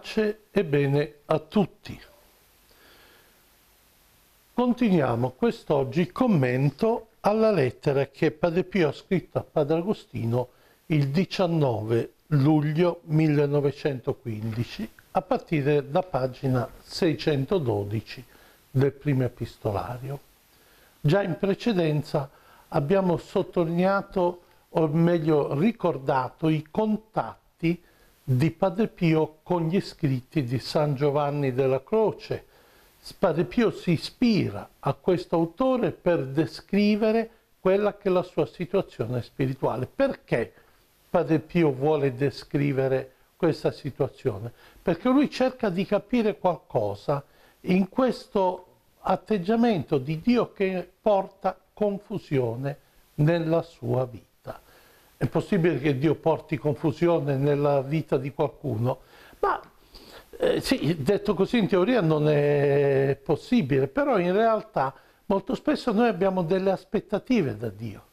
Pace e bene a tutti. Continuiamo quest'oggi il commento alla lettera che Padre Pio ha scritto a Padre Agostino il 19 luglio 1915 a partire da pagina 612 del primo epistolario. Già in precedenza abbiamo sottolineato, o meglio ricordato, i contatti di Padre Pio con gli scritti di San Giovanni della Croce. Padre Pio si ispira a questo autore per descrivere quella che è la sua situazione spirituale. Perché Padre Pio vuole descrivere questa situazione? Perché lui cerca di capire qualcosa in questo atteggiamento di Dio che porta confusione nella sua vita. È possibile che Dio porti confusione nella vita di qualcuno? Ma eh, sì, detto così in teoria non è possibile, però in realtà molto spesso noi abbiamo delle aspettative da Dio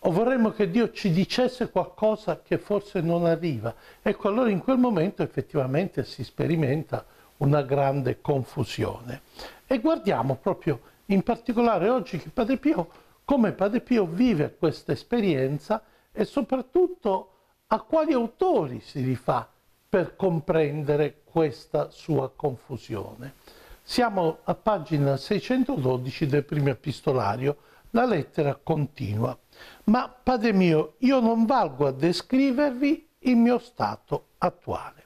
o vorremmo che Dio ci dicesse qualcosa che forse non arriva. Ecco, allora in quel momento effettivamente si sperimenta una grande confusione. E guardiamo proprio in particolare oggi che Padre Pio, come Padre Pio vive questa esperienza e soprattutto a quali autori si rifà per comprendere questa sua confusione. Siamo a pagina 612 del primo epistolario, la lettera continua. Ma, Padre mio, io non valgo a descrivervi il mio stato attuale.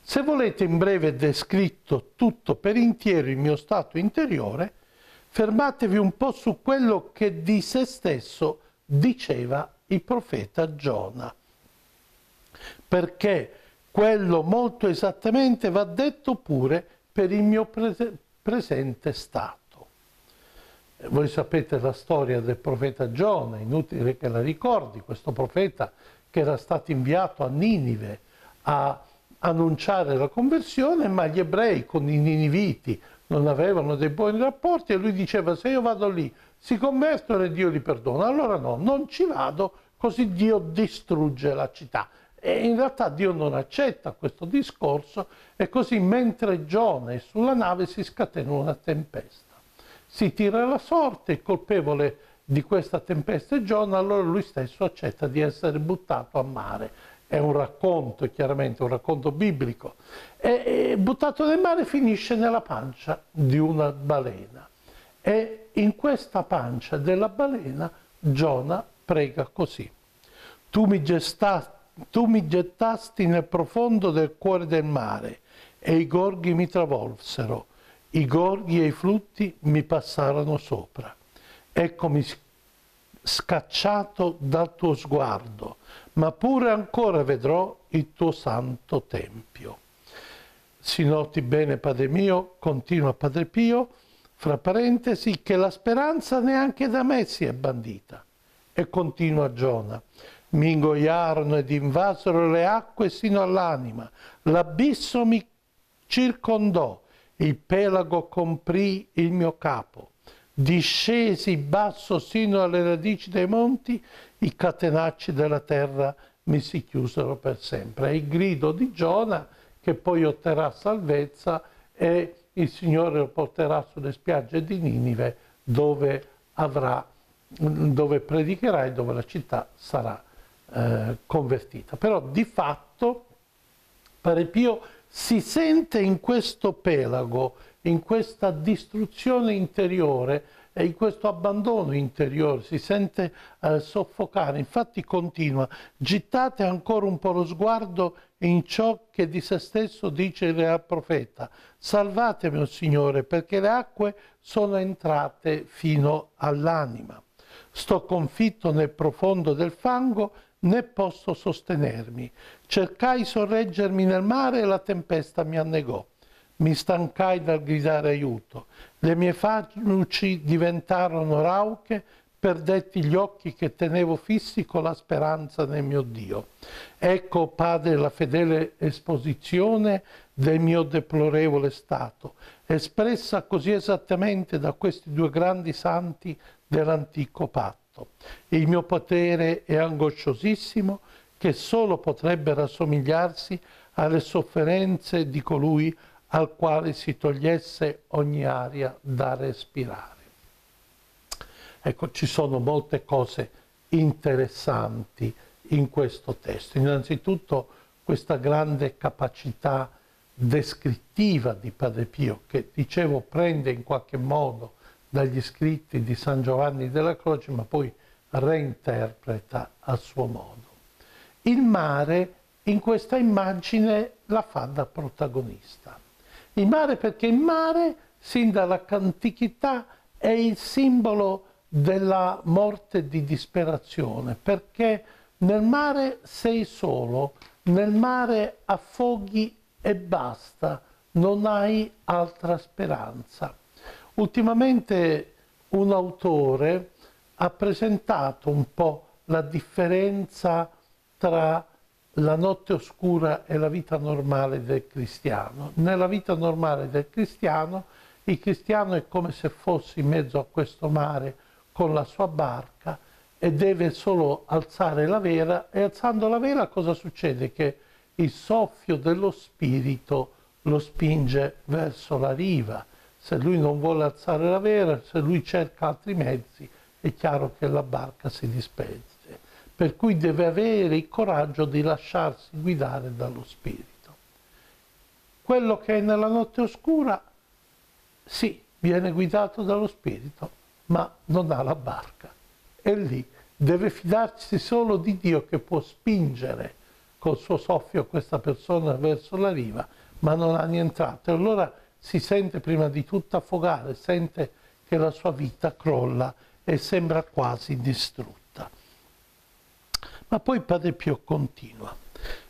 Se volete in breve descritto tutto per intero il mio stato interiore, fermatevi un po' su quello che di se stesso diceva il profeta Giona, perché quello molto esattamente va detto pure per il mio prese- presente stato. Voi sapete la storia del profeta Giona, inutile che la ricordi, questo profeta che era stato inviato a Ninive a annunciare la conversione, ma gli ebrei con i niniviti non avevano dei buoni rapporti e lui diceva se io vado lì si convertono e Dio li perdona. Allora no, non ci vado, così Dio distrugge la città. E in realtà Dio non accetta questo discorso e così mentre Giona è sulla nave si scatena una tempesta. Si tira la sorte, il colpevole di questa tempesta è Giona, allora lui stesso accetta di essere buttato a mare. È un racconto, chiaramente un racconto biblico. E, buttato nel mare finisce nella pancia di una balena. E in questa pancia della balena Giona prega così. Tu mi, gestasti, tu mi gettasti nel profondo del cuore del mare e i gorghi mi travolsero, i gorghi e i flutti mi passarono sopra. Eccomi scacciato dal tuo sguardo, ma pure ancora vedrò il tuo santo tempio. Si noti bene, Padre mio, continua Padre Pio, fra parentesi, che la speranza neanche da me si è bandita. E continua Giona. Mi ingoiarono ed invasero le acque sino all'anima, l'abisso mi circondò, il pelago comprì il mio capo. Discesi basso sino alle radici dei monti, i catenacci della terra mi si chiusero per sempre. È il grido di Giona che poi otterrà salvezza e il Signore lo porterà sulle spiagge di Ninive dove, avrà, dove predicherà e dove la città sarà eh, convertita. Però di fatto Pare Pio si sente in questo pelago, in questa distruzione interiore e in questo abbandono interiore, si sente eh, soffocare, infatti continua, gittate ancora un po' lo sguardo in ciò che di se stesso dice il real profeta, salvatemi, o Signore, perché le acque sono entrate fino all'anima. Sto confitto nel profondo del fango, né posso sostenermi. Cercai sorreggermi nel mare e la tempesta mi annegò. Mi stancai dal gridare aiuto. Le mie facci diventarono rauche, perdetti gli occhi che tenevo fissi con la speranza nel mio Dio. Ecco, Padre, la fedele esposizione del mio deplorevole stato, espressa così esattamente da questi due grandi santi dell'antico patto. Il mio potere è angosciosissimo, che solo potrebbe rassomigliarsi alle sofferenze di colui al quale si togliesse ogni aria da respirare. Ecco, ci sono molte cose interessanti in questo testo. Innanzitutto questa grande capacità descrittiva di Padre Pio, che dicevo prende in qualche modo dagli scritti di San Giovanni della Croce, ma poi reinterpreta a suo modo. Il mare in questa immagine la fa da protagonista. Il mare perché il mare, sin dall'antichità, è il simbolo della morte di disperazione, perché nel mare sei solo, nel mare affoghi e basta, non hai altra speranza. Ultimamente un autore ha presentato un po' la differenza tra la notte oscura e la vita normale del cristiano. Nella vita normale del cristiano, il cristiano è come se fosse in mezzo a questo mare con la sua barca e deve solo alzare la vela e alzando la vela cosa succede? Che il soffio dello spirito lo spinge verso la riva. Se lui non vuole alzare la vela, se lui cerca altri mezzi, è chiaro che la barca si disperde. Per cui deve avere il coraggio di lasciarsi guidare dallo spirito. Quello che è nella notte oscura, sì, viene guidato dallo spirito, ma non ha la barca. E lì deve fidarsi solo di Dio che può spingere col suo soffio questa persona verso la riva, ma non ha nient'altro. Allora si sente prima di tutto affogare, sente che la sua vita crolla e sembra quasi distrutta. Ma poi Padre Pio continua.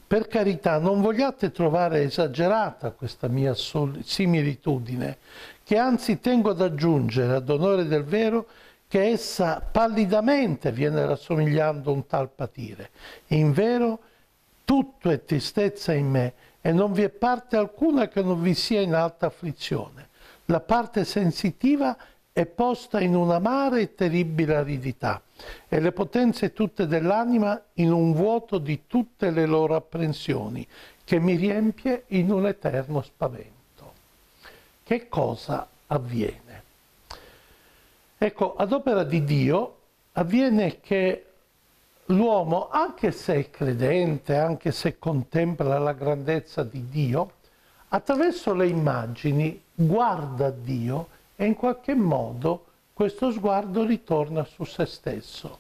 Per carità, non vogliate trovare esagerata questa mia similitudine, che anzi tengo ad aggiungere, ad onore del vero, che essa pallidamente viene rassomigliando un tal patire. In vero, tutto è tristezza in me e non vi è parte alcuna che non vi sia in alta afflizione. La parte sensitiva è posta in un'amara e terribile aridità e le potenze tutte dell'anima in un vuoto di tutte le loro apprensioni che mi riempie in un eterno spavento. Che cosa avviene? Ecco, ad opera di Dio avviene che l'uomo, anche se è credente, anche se contempla la grandezza di Dio, attraverso le immagini guarda Dio e in qualche modo questo sguardo ritorna su se stesso.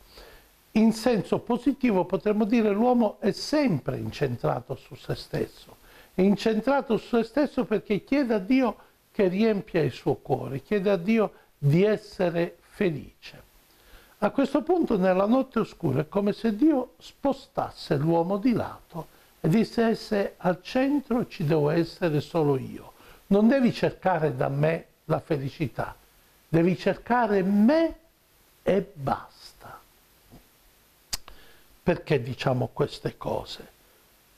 In senso positivo potremmo dire l'uomo è sempre incentrato su se stesso. È incentrato su se stesso perché chiede a Dio che riempia il suo cuore, chiede a Dio di essere felice. A questo punto nella notte oscura è come se Dio spostasse l'uomo di lato e disse al centro ci devo essere solo io. Non devi cercare da me la felicità, devi cercare me e basta. Perché diciamo queste cose?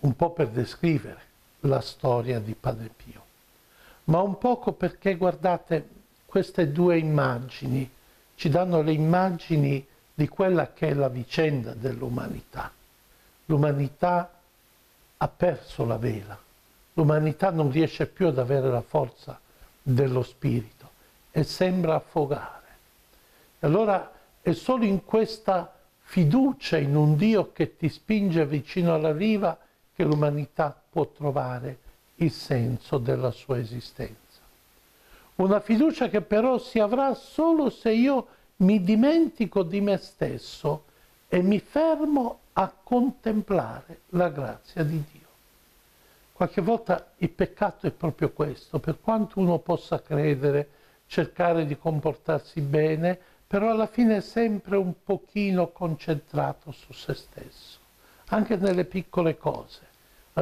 Un po' per descrivere la storia di Padre Pio ma un poco perché guardate queste due immagini ci danno le immagini di quella che è la vicenda dell'umanità. L'umanità ha perso la vela, l'umanità non riesce più ad avere la forza dello spirito e sembra affogare. E allora è solo in questa fiducia in un Dio che ti spinge vicino alla riva che l'umanità può trovare il senso della sua esistenza. Una fiducia che però si avrà solo se io mi dimentico di me stesso e mi fermo a contemplare la grazia di Dio. Qualche volta il peccato è proprio questo, per quanto uno possa credere, cercare di comportarsi bene, però alla fine è sempre un pochino concentrato su se stesso, anche nelle piccole cose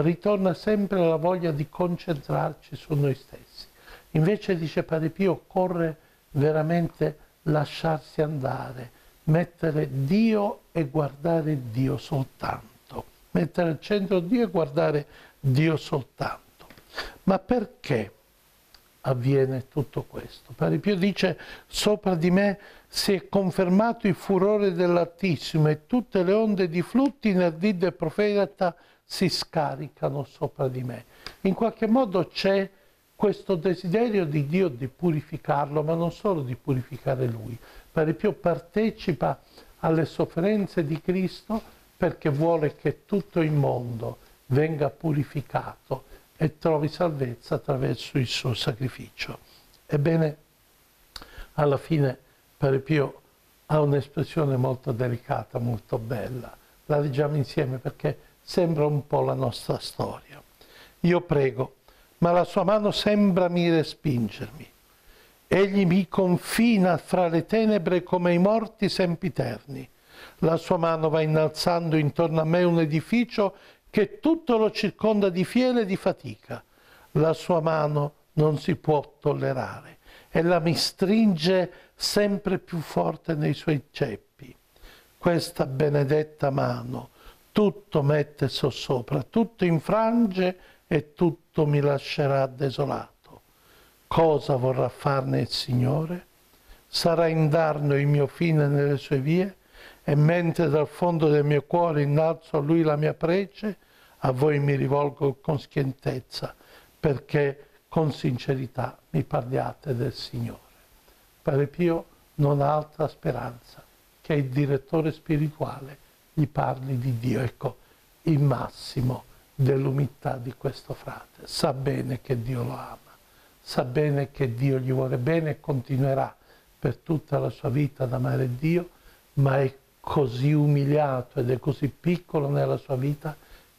ritorna sempre la voglia di concentrarci su noi stessi. Invece, dice Padre Pio, occorre veramente lasciarsi andare, mettere Dio e guardare Dio soltanto, mettere al centro Dio e guardare Dio soltanto. Ma perché avviene tutto questo. Padre Pio dice, sopra di me si è confermato il furore dell'Altissimo e tutte le onde di flutti nel dì del profeta si scaricano sopra di me. In qualche modo c'è questo desiderio di Dio di purificarlo, ma non solo di purificare lui. Padre Pio partecipa alle sofferenze di Cristo perché vuole che tutto il mondo venga purificato e trovi salvezza attraverso il suo sacrificio. Ebbene, alla fine Padre Pio ha un'espressione molto delicata, molto bella. La leggiamo insieme perché sembra un po' la nostra storia. Io prego, ma la sua mano sembra mi respingermi. Egli mi confina fra le tenebre come i morti sempiterni. La sua mano va innalzando intorno a me un edificio che tutto lo circonda di fiele e di fatica. La sua mano non si può tollerare. Ella mi stringe sempre più forte nei suoi ceppi. Questa benedetta mano tutto mette sossopra, tutto infrange e tutto mi lascerà desolato. Cosa vorrà farne il Signore? Sarà indarno il mio fine nelle sue vie? E mentre dal fondo del mio cuore innalzo a Lui la mia prece, a voi mi rivolgo con schientezza perché con sincerità mi parliate del Signore. Padre Pio non ha altra speranza che il direttore spirituale gli parli di Dio. Ecco, il massimo dell'umiltà di questo frate. Sa bene che Dio lo ama, sa bene che Dio gli vuole bene e continuerà per tutta la sua vita ad amare Dio, ma è così umiliato ed è così piccolo nella sua vita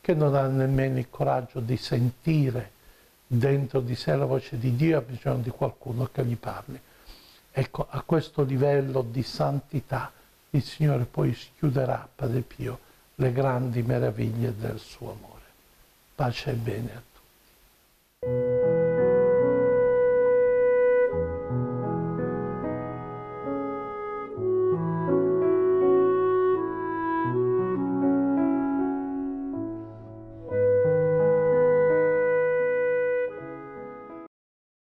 che non ha nemmeno il coraggio di sentire dentro di sé la voce di Dio, ha bisogno di qualcuno che gli parli. Ecco, a questo livello di santità il Signore poi schiuderà, Padre Pio, le grandi meraviglie del suo amore. Pace e bene a tutti.